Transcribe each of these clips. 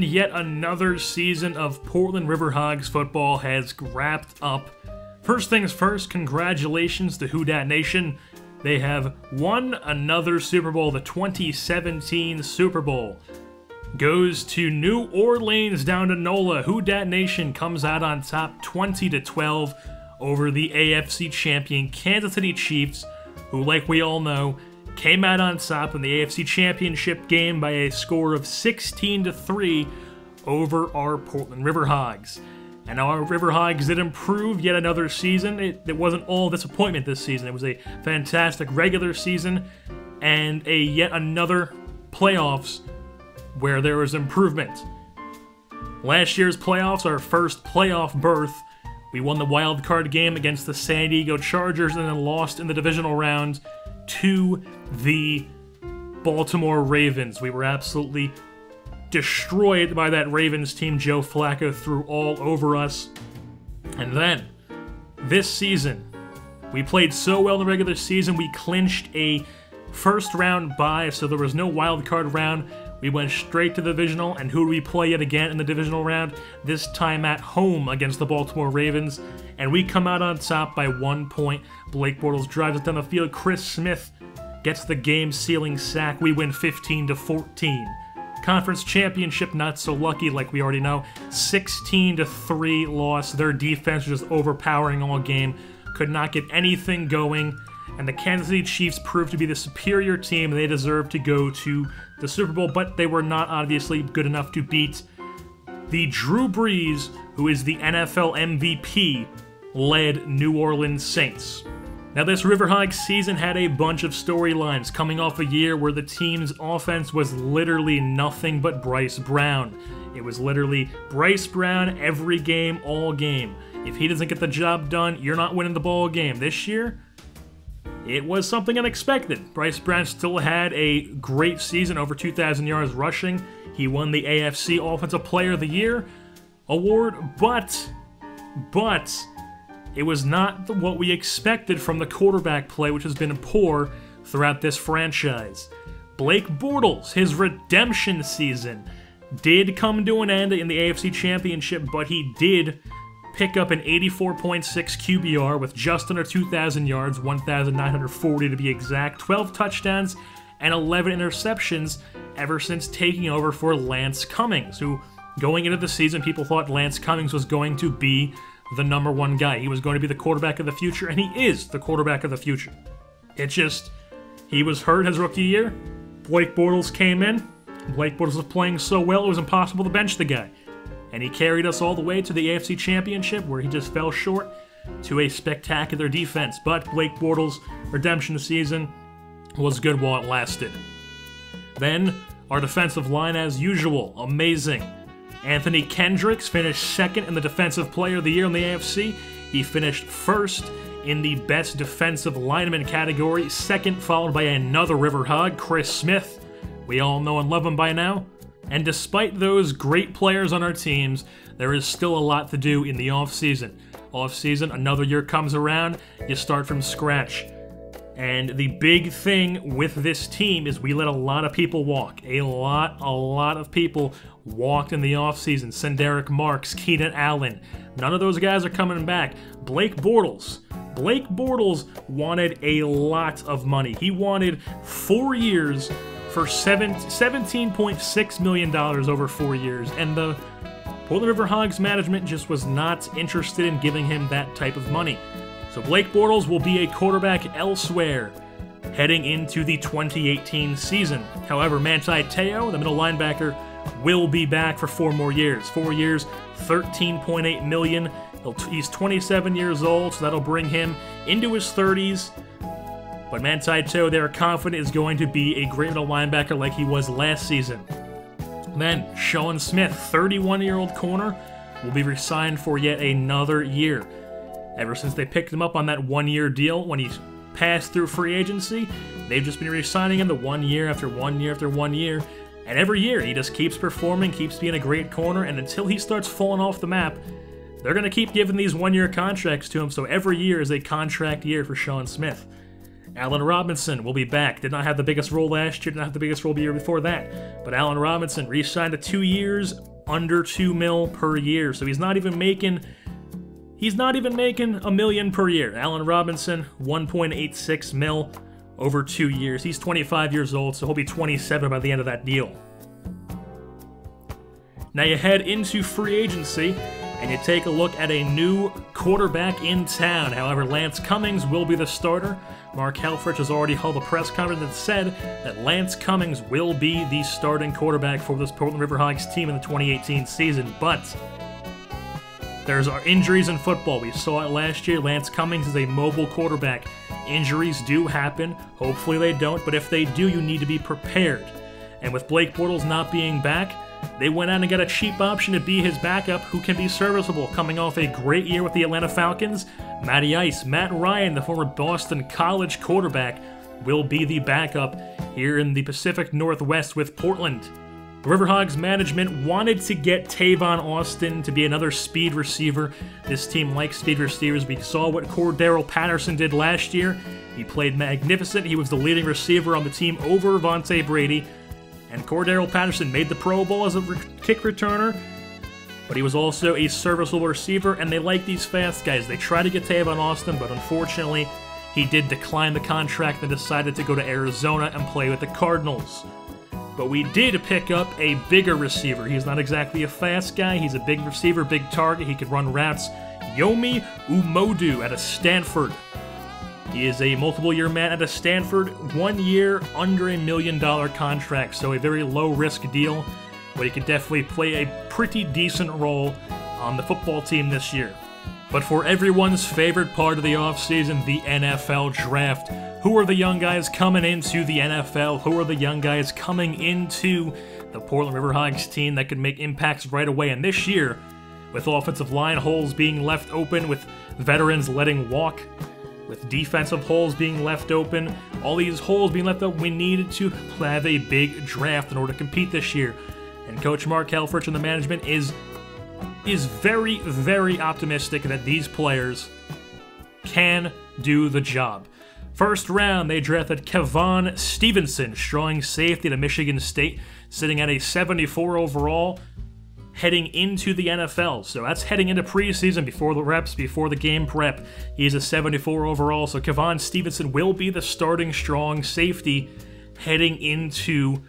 and yet another season of Portland River Hogs football has wrapped up. First things first, congratulations to Who Dat Nation. They have won another Super Bowl, the 2017 Super Bowl. Goes to New Orleans down to NOLA. Who Dat Nation comes out on top 20 to 12 over the AFC champion Kansas City Chiefs, who, like we all know, came out on top in the AFC Championship game by a score of 16 to 3 over our Portland Riverhogs. And our Riverhogs did improve yet another season. It, it wasn't all disappointment this season. It was a fantastic regular season and a yet another playoffs where there was improvement. Last year's playoffs, our first playoff berth, we won the wild card game against the San Diego Chargers and then lost in the divisional round to the Baltimore Ravens. We were absolutely destroyed by that Ravens team. Joe Flacco threw all over us. And then, this season, we played so well in the regular season, we clinched a first round bye, so there was no wild card round. We went straight to the divisional, and who do we play yet again in the divisional round? This time at home against the Baltimore Ravens, and we come out on top by one point. Blake Bortles drives us down the field. Chris Smith gets the game-sealing sack. We win 15 to 14. Conference championship not so lucky, like we already know. 16 to 3 loss. Their defense was just overpowering all game. Could not get anything going and the Kansas City Chiefs proved to be the superior team. They deserved to go to the Super Bowl, but they were not obviously good enough to beat the Drew Brees, who is the NFL MVP, led New Orleans Saints. Now, this Riverhogs season had a bunch of storylines coming off a year where the team's offense was literally nothing but Bryce Brown. It was literally Bryce Brown every game, all game. If he doesn't get the job done, you're not winning the ball game. This year, it was something unexpected. Bryce Brown still had a great season, over 2,000 yards rushing. He won the AFC Offensive Player of the Year award, but, but, it was not what we expected from the quarterback play, which has been poor throughout this franchise. Blake Bortles, his redemption season, did come to an end in the AFC Championship, but he did pick up an 84.6 QBR with just under 2,000 yards, 1,940 to be exact, 12 touchdowns, and 11 interceptions ever since taking over for Lance Cummings, who going into the season, people thought Lance Cummings was going to be the number one guy. He was going to be the quarterback of the future, and he is the quarterback of the future. It just, he was hurt his rookie year. Blake Bortles came in. Blake Bortles was playing so well, it was impossible to bench the guy and he carried us all the way to the AFC Championship, where he just fell short to a spectacular defense. But Blake Bortles' redemption season was good while it lasted. Then, our defensive line, as usual, amazing. Anthony Kendricks finished second in the Defensive Player of the Year in the AFC. He finished first in the Best Defensive Lineman category, second followed by another River Hog, Chris Smith. We all know and love him by now. And despite those great players on our teams, there is still a lot to do in the offseason. Offseason, another year comes around, you start from scratch. And the big thing with this team is we let a lot of people walk. A lot, a lot of people walked in the offseason. Sen'Derrick Marks, Keenan Allen. None of those guys are coming back. Blake Bortles. Blake Bortles wanted a lot of money. He wanted four years for seven, $17.6 million over four years, and the Portland River Hogs management just was not interested in giving him that type of money. So Blake Bortles will be a quarterback elsewhere heading into the 2018 season. However, Manti Te'o, the middle linebacker, will be back for four more years. Four years, 13.8 million. He's 27 years old, so that'll bring him into his 30s. But Manti Te'o, they're confident is going to be a great middle linebacker like he was last season. Then, Sean Smith, 31 year old corner, will be resigned for yet another year. Ever since they picked him up on that one year deal when he passed through free agency. They've just been re-signing him the one year after one year after one year. And every year he just keeps performing, keeps being a great corner, and until he starts falling off the map, they're going to keep giving these one-year contracts to him. So every year is a contract year for Sean Smith. Allen Robinson will be back. Did not have the biggest role last year, did not have the biggest role the year before that. But Allen Robinson re-signed to two years, under two mil per year. So he's not even making he's not even making a million per year. Allen Robinson, 1.86 mil over two years. He's 25 years old, so he'll be 27 by the end of that deal. Now you head into free agency and you take a look at a new quarterback in town. However, Lance Cummings will be the starter. Mark Helfrich has already held a press conference that said that Lance Cummings will be the starting quarterback for this Portland Riverhogs team in the 2018 season. But there's our injuries in football. We saw it last year. Lance Cummings is a mobile quarterback. Injuries do happen. Hopefully they don't, but if they do, you need to be prepared. And with Blake Bortles not being back, they went out and got a cheap option to be his backup who can be serviceable, coming off a great year with the Atlanta Falcons. Matty Ice, Matt Ryan, the former Boston College quarterback, will be the backup here in the Pacific Northwest with Portland. Riverhogs management wanted to get Tavon Austin to be another speed receiver. This team likes speed receivers. We saw what Cordarrelle Patterson did last year. He played magnificent. He was the leading receiver on the team over Vontae Brady. And Cordarrelle Patterson made the Pro Bowl as a re- kick returner, but he was also a serviceable receiver, and they like these fast guys. They try to get Tavon Austin, but unfortunately, he did decline the contract and decided to go to Arizona and play with the Cardinals. But we did pick up a bigger receiver. He's not exactly a fast guy, he's a big receiver, big target. He could run routes. Yomi Umodu out of Stanford. He is a multiple year man at a Stanford, one year under a million dollar contract, so a very low risk deal, but he could definitely play a pretty decent role on the football team this year. But for everyone's favorite part of the offseason, the NFL draft. Who are the young guys coming into the NFL? Who are the young guys coming into the Portland Riverhogs team that could make impacts right away? And this year, with offensive line holes being left open, with veterans letting walk, with defensive holes being left open, all these holes being left open, we needed to have a big draft in order to compete this year. And Coach Mark Helfrich and the management is is very, very optimistic that these players can do the job. First round, they drafted Kevon Stevenson, strong safety to Michigan State, sitting at a 74 overall, heading into the NFL. So that's heading into preseason before the reps, before the game prep. He's a 74 overall, so Kevon Stevenson will be the starting strong safety heading into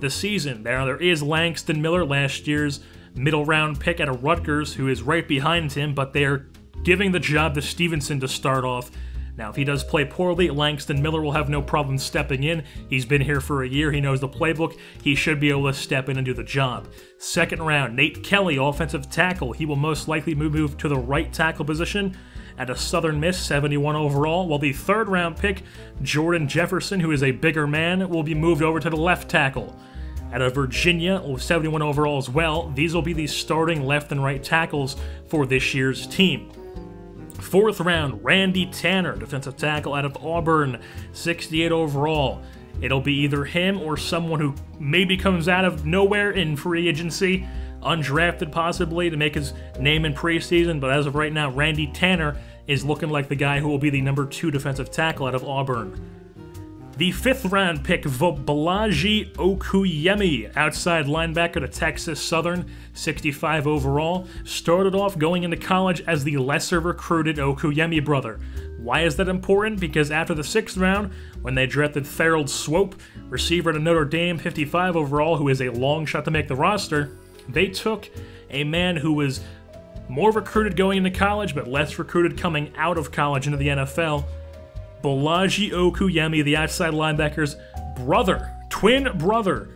the season. There, there is Langston Miller, last year's middle round pick at of Rutgers, who is right behind him, but they're giving the job to Stevenson to start off. Now, if he does play poorly, Langston Miller will have no problem stepping in. He's been here for a year, he knows the playbook. He should be able to step in and do the job. Second round, Nate Kelly, offensive tackle. He will most likely move to the right tackle position at a Southern Miss, 71 overall, while the third round pick, Jordan Jefferson, who is a bigger man, will be moved over to the left tackle. Out of Virginia, 71 overall as well, these will be the starting left and right tackles for this year's team. Fourth round, Randy Tanner, defensive tackle out of Auburn, 68 overall. It'll be either him or someone who maybe comes out of nowhere in free agency, undrafted possibly, to make his name in preseason. But as of right now, Randy Tanner is looking like the guy who will be the number two defensive tackle out of Auburn. The fifth round pick, Balaji Okuyemi, outside linebacker to Texas Southern, 65 overall, started off going into college as the lesser recruited Okuyemi brother. Why is that important? Because after the sixth round, when they drafted Farrell Swope, receiver to Notre Dame, 55 overall, who is a long shot to make the roster, they took a man who was more recruited going into college, but less recruited coming out of college into the NFL. Balaji Okuyemi, the outside linebacker's brother, twin brother.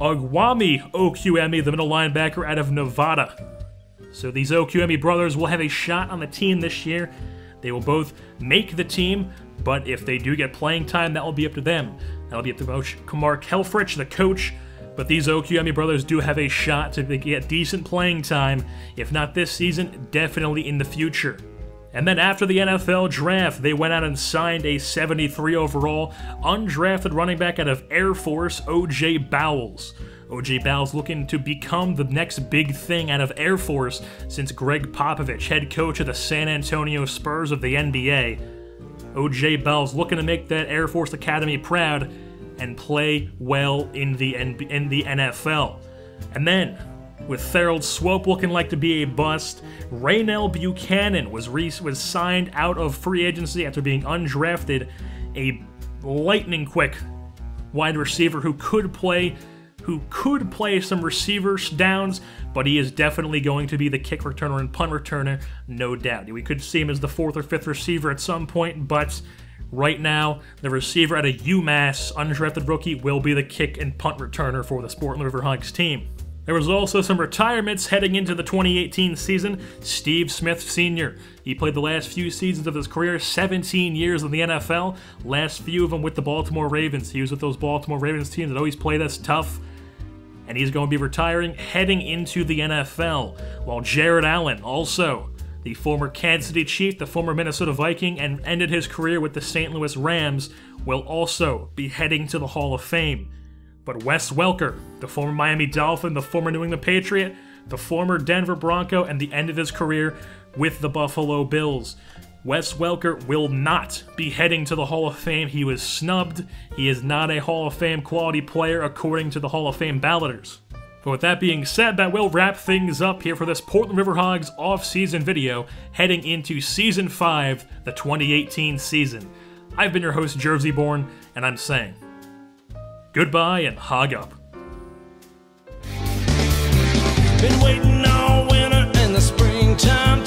Ogwami Okuyemi, the middle linebacker out of Nevada. So these Okuyemi brothers will have a shot on the team this year. They will both make the team, but if they do get playing time, that will be up to them. That'll be up to coach Mark Helfrich, the coach. But these Okuyemi brothers do have a shot to get decent playing time, if not this season, definitely in the future. And then after the NFL draft, they went out and signed a 73 overall undrafted running back out of Air Force, OJ Bowles. OJ Bowles looking to become the next big thing out of Air Force since Gregg Popovich, head coach of the San Antonio Spurs of the NBA. OJ Bowles looking to make that Air Force Academy proud and play well in the, in the NFL. And then with Thorold Swope looking like to be a bust, Raynell Buchanan was was signed out of free agency after being undrafted, a lightning quick wide receiver who could play who could play some receiver downs, but he is definitely going to be the kick returner and punt returner, no doubt. We could see him as the fourth or fifth receiver at some point, but right now, the receiver at a UMass undrafted rookie will be the kick and punt returner for the Sportland River Riverhogs team. There was also some retirements heading into the 2018 season. Steve Smith Sr. He played the last few seasons of his career, 17 years in the NFL. Last few of them with the Baltimore Ravens. He was with those Baltimore Ravens teams that always played us tough. And he's going to be retiring heading into the NFL. While Jared Allen, also the former Kansas City Chief, the former Minnesota Viking, and ended his career with the St. Louis Rams, will also be heading to the Hall of Fame. But Wes Welker, the former Miami Dolphin, the former New England Patriot, the former Denver Bronco, and the end of his career with the Buffalo Bills. Wes Welker will not be heading to the Hall of Fame. He was snubbed. He is not a Hall of Fame quality player according to the Hall of Fame balloters. But with that being said, that will wrap things up here for this Portland Riverhogs off-season video heading into Season 5, the 2018 season. I've been your host, Jersey Born, and I'm saying goodbye and hog up. Been waiting all winter the springtime